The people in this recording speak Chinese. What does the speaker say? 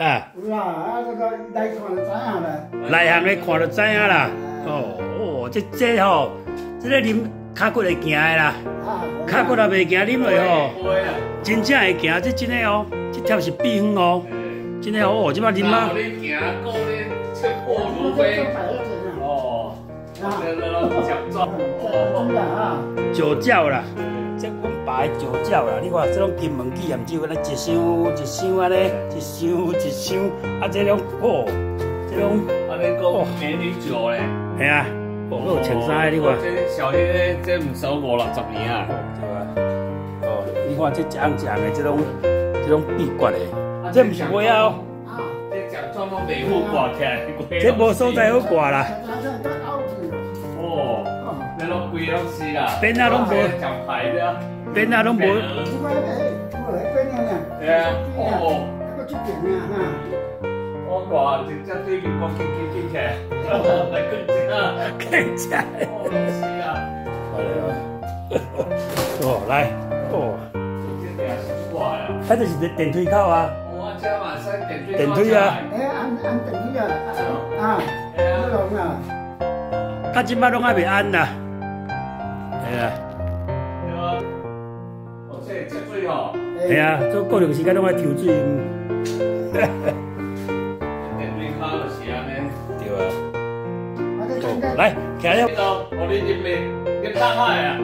啊，有啦，啊，这个来看就知影了。内行的看就知影啦。哦哦，这这吼，这个啉脚骨会行的啦，啊，脚骨也袂行啉落吼，真正会行，这真的哦，这条是避风哦，真的哦，这摆啉啊，你行，讲你切破如飞。哦，酒窖啦，的酒窖啦，你看这种金门鸡盐酒，咱一箱一箱安尼，一箱一箱，啊这种哦，这种啊，你讲美女酒嘞？系啊，哦，还有穿衫的你看。这小黑这唔少五六十年啊。对啊，哦，你看这讲讲的这种这种秘诀的，这不是买啊，啊，这奖状都没好挂起来，这无所在好挂啦，哦，你拢贵拢是啦，边啊拢无奖牌的啊，边啊拢无，这个哎，我来跟你呢。对啊，哦，那个这点呢，哈。我挂直接对面讲紧紧紧起来，来更紧啊，看起来，哦，拢是啊，哦来，哦，这边是挂哦，系啊，做过段时间拢爱抽水，哈哈电水卡就是安尼。对啊，来，徛了这。个我你入面，你打开啊？